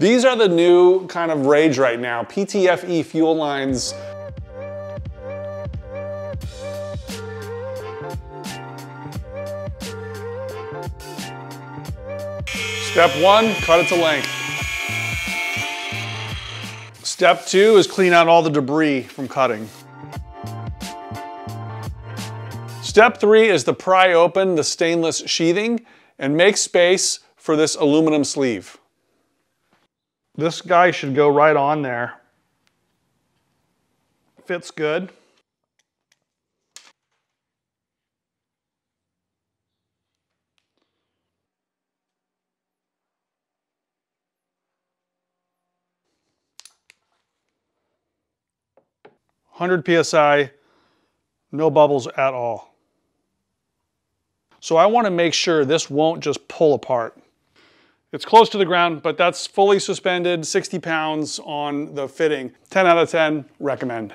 These are the new kind of rage right now. PTFE fuel lines. Step one, cut it to length. Step two is clean out all the debris from cutting. Step three is to pry open the stainless sheathing and make space for this aluminum sleeve. This guy should go right on there. Fits good. Hundred PSI, no bubbles at all. So I want to make sure this won't just pull apart. It's close to the ground, but that's fully suspended, 60 pounds on the fitting. 10 out of 10, recommend.